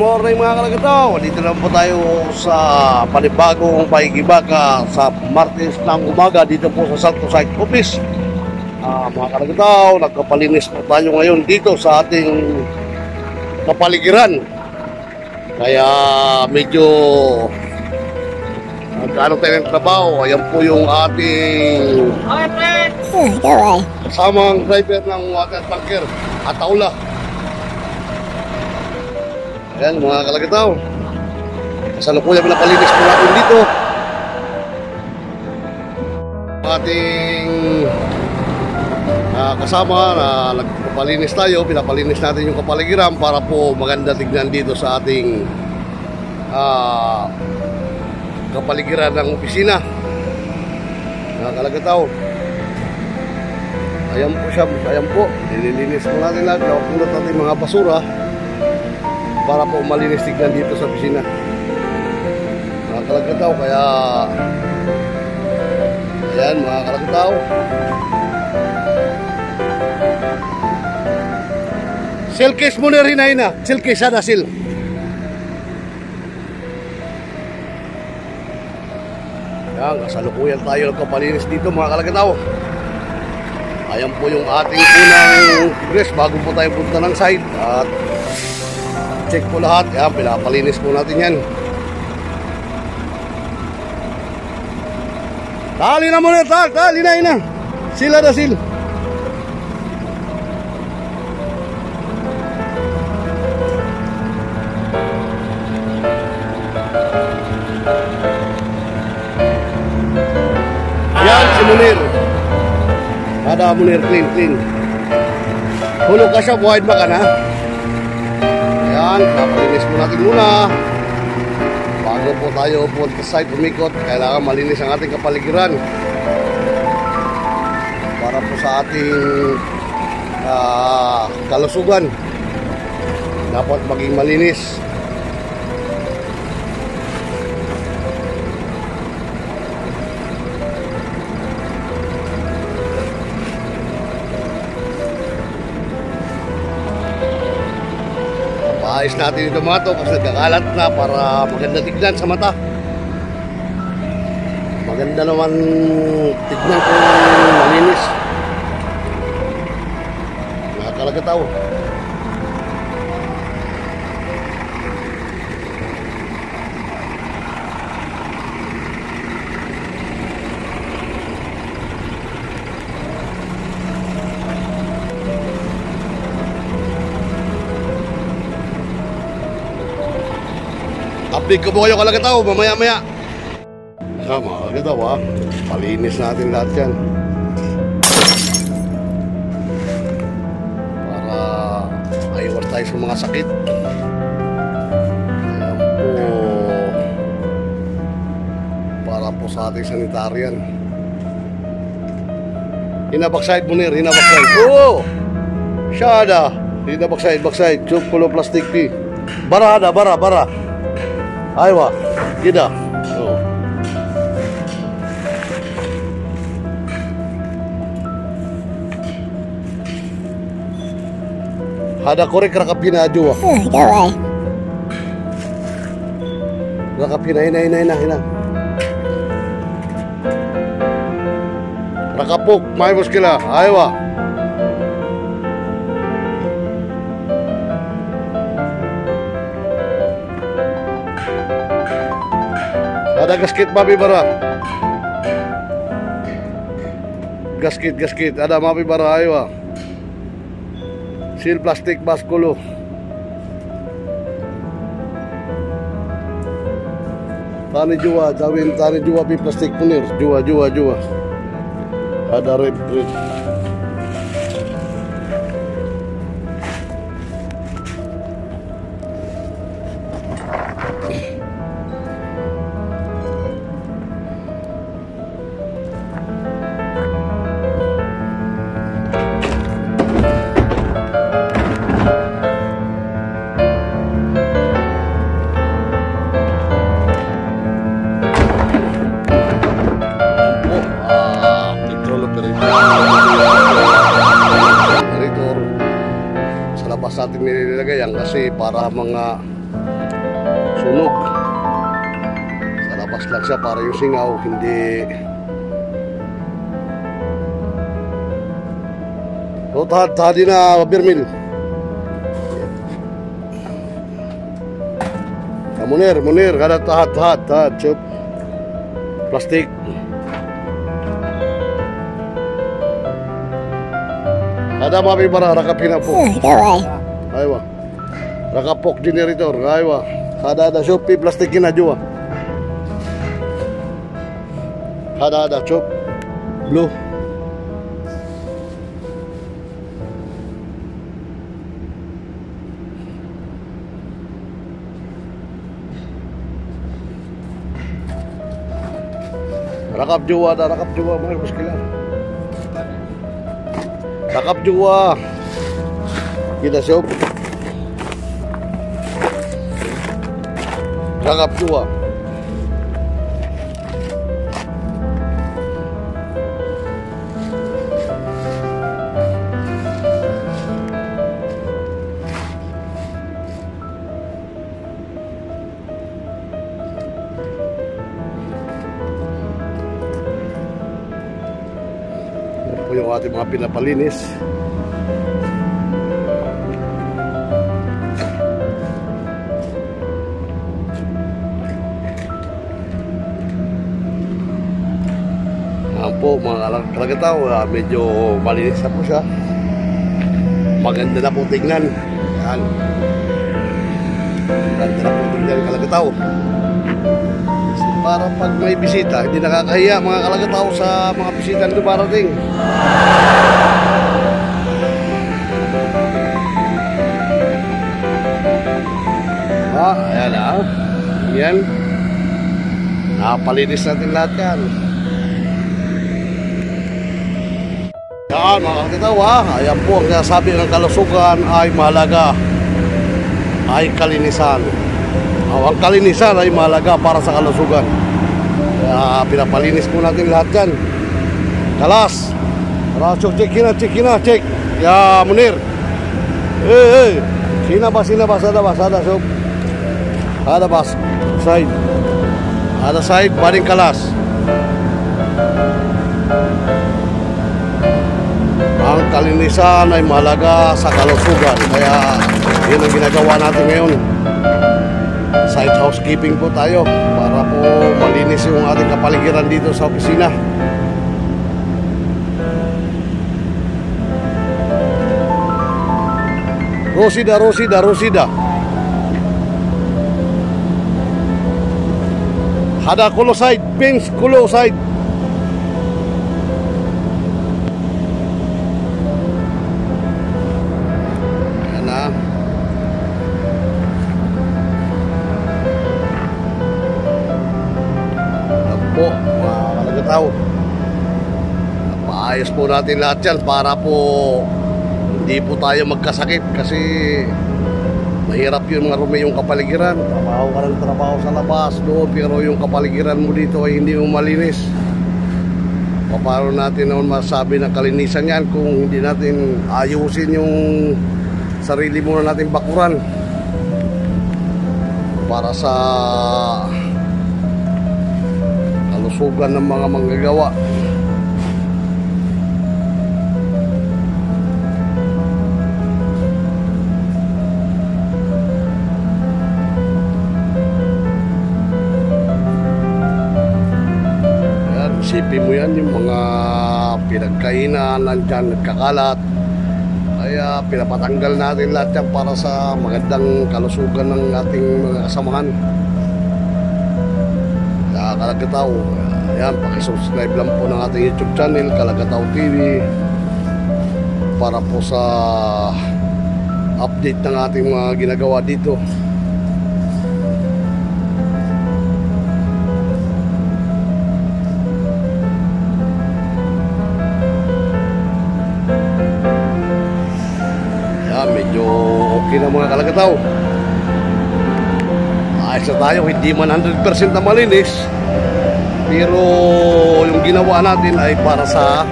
morning mga kalagataw. Dito lang po tayo sa panibagong paigibaka sa Martins ng umaga dito po sa Salto Site Office. Ah, mga kalagataw, nagkapalinis po tayo ngayon dito sa ating kapaligiran. Kaya medyo Magkano tayo ng trabaho? Ayan po yung ating Gaway. kasamang driver ng water tanker at taula. Ayan mga kalagataw. Kasalukuyan pinapalinis po natin dito. Ating ah, kasama na nagpapalinis tayo, pinapalinis natin yung kapaligiran para po maganda tignan dito sa ating ah, kapaligiran ng opisina. Mga kalagataw. Ayan po siya, ayan po. Nililinis po natin lahat. Kapulot natin mga basura para po malinis tignan dito sa opisina. Mga kalagataw, kaya ayan mga kalagataw. Silkis mo na rin na ina. Silkis, sana sil. Yan, kasalukuyan tayo nagkapalinis dito mga kalagataw. Ayan po yung ating unang press bago po tayo punta ng site. At check po lahat. Yan, pinapalinis po natin yan. Tali na muna, tal, tali na, ina. Sila na sila. Yan, si Munir. Ada Munir, clean, clean. Hulog ka siya, buhayin ba na? Ayan, kapalinis mo natin muna. Bago po tayo punta sa site umikot, kailangan malinis ang ating kapaligiran. Para po sa ating ah, kalusugan. Dapat maging malinis. Paayos natin ito mga to kasi nagkakalat na para maganda tignan sa mata. Maganda naman tignan kung malinis. Nakakalagataw. Update ko po kayo kalagataw, mamaya maya. Tama, kalagataw ha. Palinis natin lahat yan. Para maiwas tayo sa mga sakit. Ayan po. Para po sa ating sanitarian. Hinabakside mo nir, hinabakside. Oo! Shada! Hinabakside, bakside. Chup kulo plastic pi. Bara ada, bara, bara. Aywa, gida. Oh. Hada korek rakapina ajuwa. Gaway. Rakapina ina ina ina ina. Rakapuk, may muskila. Aywa. Ada gasket babi bara. Gasket gasket ada mabi bara aywa. Seal plastic baskulo. Tani jua, jawin tani jua pi plastik punir. Jua jua jua. Ada red red. Labas natin nililagay yan kasi para mga sunog. Sa labas lang siya para yung singaw, hindi... So, tahad, tahadi na, Birmil. Munir, Munir, kada tahad, tahad, tahad, cup. Plastik. Ada mapi bara rakapin po. Aywa. Rakapok generator. Aywa. Ada ada Shopee plastikin na jua. Ada ada chop. Blue. Rakap jua ada rakap jua mahal muskilan. Takap juga. Kita siap. Takap juga. Ating mga pinapalinis. Ayan po mga kalag- kalagataw, ah, medyo malinis na po siya. Maganda na po tingnan. Yan. Maganda na po tingnan kalagataw. Para pag may bisita, hindi nakakahiya mga kalagataw sa mga bisita na dumarating. Ah, ayan ah. Yan. Nakapalinis natin lahat yan. Yan mga kalagataw ah. Ayan po ang sinasabi ng kalusugan ay mahalaga. Ay kalinisan. Kalinisan ay mahalaga para sa kalusugan. Kaya pinapalinis po natin lahat yan. Kalas. Rasyo, check na, check na, check. Ya, Munir. Eh, eh. Sina ba, sina ba, sada ba, sada, sob. Ada bas, side. Ada side, baring kalas. Ang kalinisan ay mahalaga sa kalusugan. Kaya yun ang ginagawa natin ngayon site housekeeping po tayo para po malinis yung ating kapaligiran dito sa opisina. Rosida, Rosida, Rosida. Hada kulo side, pins kulo side. Kalagataw. Paayos po natin lahat yan para po hindi po tayo magkasakit kasi mahirap yun mga rumi yung kapaligiran. Trabaho ka ng trabaho sa labas doon pero yung kapaligiran mo dito ay hindi mo malinis. Paano natin naman masabi na kalinisan yan kung hindi natin ayusin yung sarili muna natin bakuran para sa kalusugan ng mga manggagawa. Isipin mo yan, yung mga pinagkainan, nandyan, nagkakalat. Kaya pinapatanggal natin lahat yan para sa magandang kalusugan ng ating mga kasamahan. Kaya Kalagataw, yan, pakisubscribe lang po ng ating YouTube channel, Kalagataw TV, para po sa update ng ating mga ginagawa dito. Yan, medyo okay na mga kalagataw. Ayos na tayo, hindi man 100% na malinis. Pero yung ginawa natin ay para sa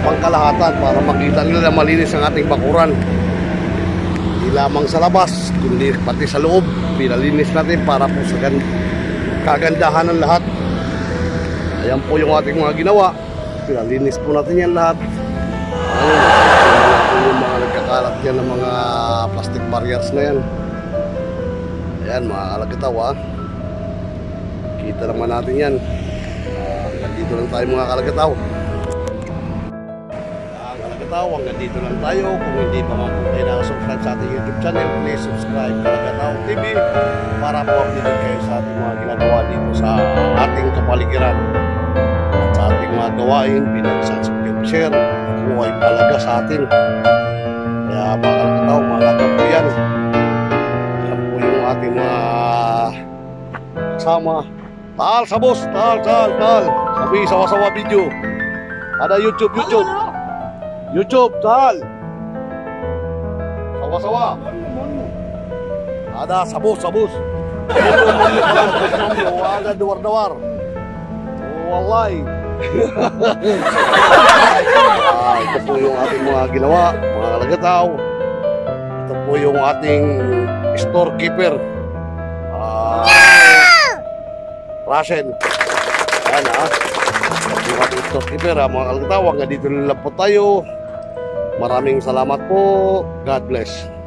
pangkalahatan, para makita nila na malinis ang ating bakuran. Hindi lamang sa labas, kundi pati sa loob. pinalinis natin para po sa gan kagandahan ng lahat. Ayan po yung ating mga ginawa. Pinalinis po natin yan lahat. Ayun, yung mga nagkakalat yan ng mga plastic barriers na yan. Ayan, mga kalagitaw ah. Kita naman natin yan. Nandito lang tayo mga kalagitaw. Ang kalagataw, hanggang dito lang tayo. Kung hindi pa mga kayo nakasubscribe sa ating YouTube channel, please subscribe Kalagataw TV para po updated kayo sa ating mga ginagawa dito sa ating kapaligiran at sa ating mga gawain bilang isang. Ito po ay malaga sa atin. Kaya mga kalagataw, malaga po yan. Yan po yung ating mga kasama. Tal sa boss, tal, tal, tal. Sabi, sawa-sawa video. Ada YouTube, YouTube. YouTube, tal. Sawa-sawa. Ada sabus, sabus. Ada dawar-dawar. Walay. ah, ito po yung ating mga ginawa, mga kalagataw. Ito po yung ating storekeeper. Ah, Rasen. Yan ah. Yung ating storekeeper ah, mga kalagataw. Hanggang dito na lang po tayo. Maraming salamat po. God bless.